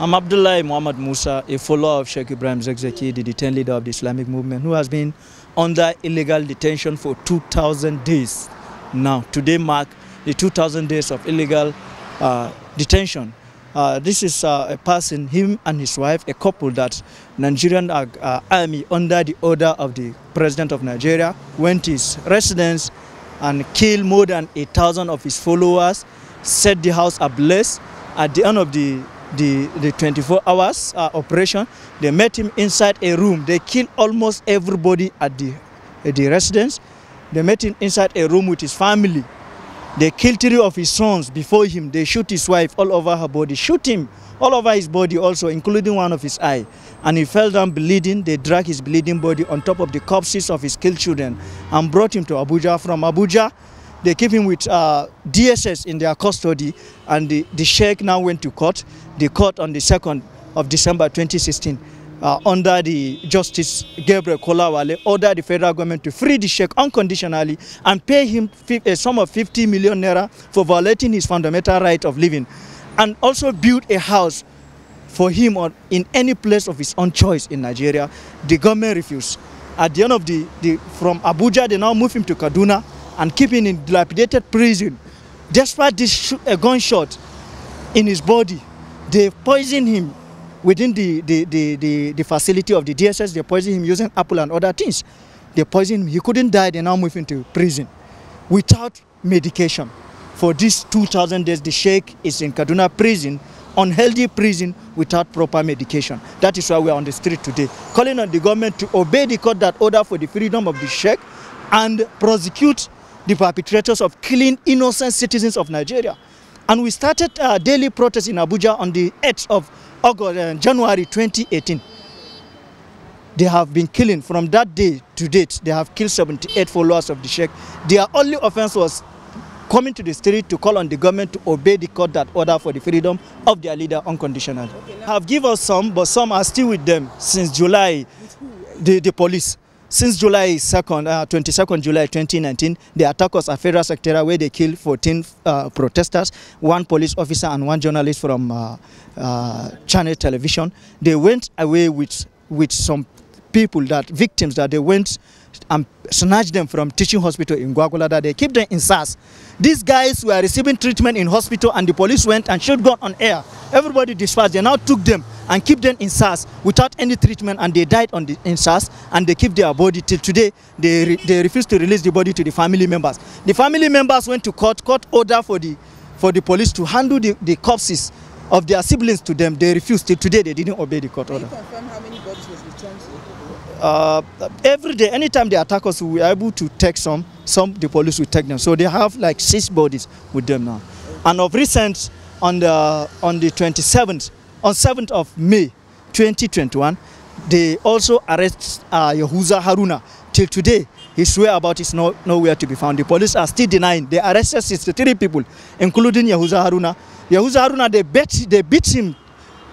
I'm Abdullah Muhammad Musa, a follower of Sheikh Ibrahim Zakzaky, the detained leader of the Islamic movement, who has been under illegal detention for 2,000 days. Now, today marks the 2,000 days of illegal detention. Uh, this is uh, a person, him and his wife, a couple that Nigerian uh, uh, army, under the order of the president of Nigeria, went to his residence and killed more than a thousand of his followers, set the house ablaze. At the end of the the, the 24 hours uh, operation, they met him inside a room. They killed almost everybody at the, at the residence. They met him inside a room with his family. They killed three of his sons before him. They shoot his wife all over her body, shoot him all over his body also, including one of his eye. And he fell down bleeding. They dragged his bleeding body on top of the corpses of his killed children and brought him to Abuja. From Abuja, they keep him with uh, DSS in their custody and the, the sheikh now went to court. The court on the 2nd of December 2016 uh, under the Justice Gabriel Kolawole ordered the federal government to free the sheikh unconditionally and pay him a sum of 50 million naira for violating his fundamental right of living and also build a house for him or in any place of his own choice in Nigeria. The government refused. At the end of the, the from Abuja, they now move him to Kaduna and keep him in dilapidated prison. Despite this a gunshot in his body, they poisoned him within the, the, the, the, the facility of the DSS. They poisoned him using apple and other things. They poisoned him. He couldn't die. They now move him to prison without medication. For these 2,000 days, the Sheikh is in Kaduna prison, unhealthy prison without proper medication. That is why we are on the street today, calling on the government to obey the court that order for the freedom of the Sheikh and prosecute the perpetrators of killing innocent citizens of Nigeria. And we started a daily protest in Abuja on the 8th of August, uh, January 2018. They have been killing from that day to date. They have killed 78 followers of the Sheikh. Their only offense was coming to the street to call on the government to obey the court that order for the freedom of their leader unconditionally. Okay, have given us some, but some are still with them since July, the, the police. Since July 2nd, uh, 22nd July 2019, the attacked us at Federal Secretariat where they killed 14 uh, protesters, one police officer and one journalist from uh, uh, Channel Television. They went away with, with some people, that victims that they went and snatched them from teaching hospital in Gwagwalada. They keep them in SARS. These guys were receiving treatment in hospital and the police went and shot gun on air. Everybody dispatched. They now took them and keep them in SARS without any treatment and they died on the, in SARS and they keep their body till today. They, re, they refuse to release the body to the family members. The family members went to court, court order for the, for the police to handle the, the corpses of their siblings to them. They refused. Till today, they didn't obey the court order. you confirm how many bodies was returned to Uh, every day, anytime they attack us, we are able to take some. Some the police will take them. So they have like six bodies with them now. And of recent, on the on the 27th, on 7th of May, 2021, they also arrest uh, Haruna. Till today, his whereabouts is no, nowhere to be found. The police are still denying. They arrested 63 people, including Yahuza Haruna. Yahuza Haruna, they beat, they beat him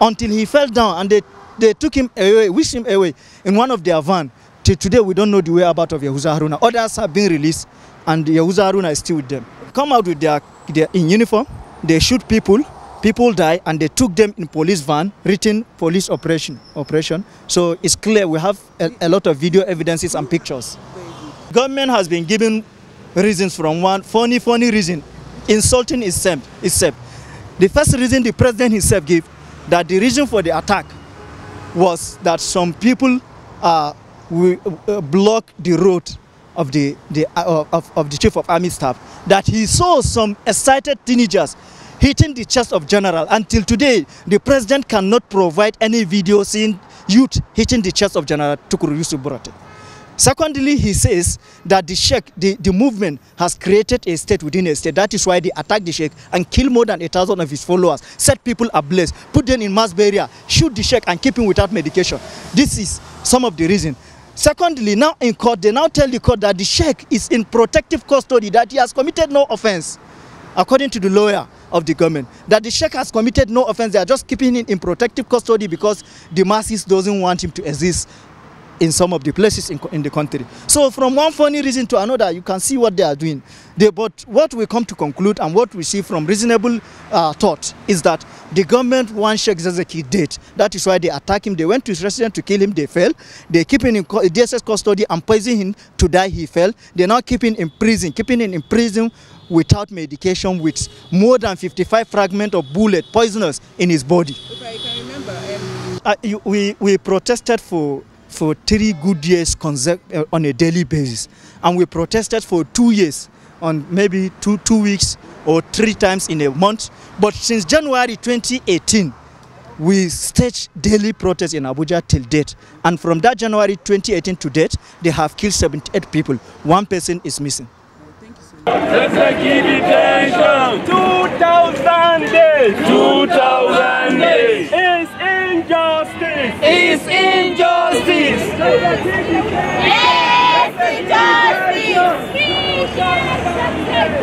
until he fell down and they, they took him away, whisked him away in one of their van. Till today, we don't know the whereabouts of Yahuza Haruna. Others have been released and Yahuza Haruna is still with them. Come out with their, their in uniform, they shoot people, people die and they took them in police van, written police operation. operation. So it's clear we have a, a lot of video evidences and pictures. Government has been given reasons from one funny, funny reason, insulting itself. itself. The first reason the president himself gave that the reason for the attack was that some people uh, will, uh, block the road of the, the uh, of, of the chief of army staff. That he saw some excited teenagers hitting the chest of general. Until today, the president cannot provide any video seeing youth hitting the chest of General Tukuru Yusuf Buratai. Secondly, he says that the Sheikh, the, the movement has created a state within a state. That is why they attacked the Sheikh and killed more than a thousand of his followers, set people ablaze, put them in mass burial, shoot the Sheikh and keep him without medication. This is some of the reason. Secondly, now in court, they now tell the court that the Sheikh is in protective custody, that he has committed no offense, according to the lawyer. of the government. That the Sheikh has committed no offense. They are just keeping him in protective custody because the masses doesn't want him to exist in some of the places in, in the country. So from one funny reason to another, you can see what they are doing. They, but what we come to conclude and what we see from reasonable uh, thought is that the government wants Sheikh Zakzaky dead. That is why they attack him. They went to his residence to kill him. They fell. They keep him in DSS custody and poison him to die. He fell. They are now keep him in prison, keeping him in prison without medication with more than 55 fragments of bullet poisonous in his body. Okay, I can remember. Um, Uh, you- we, we protested for, for three good years uh, on a daily basis. And we protested for two years on maybe two, two weeks or three times in a month. But since January 2018, we staged daily protests in Abuja till date. And from that January 2018 to date, they have killed 78 people. One person is missing. Zakzaky detention. 2,000 days. 2,000 days. Is injustice. Is injustice. Yes, justice! Free justice!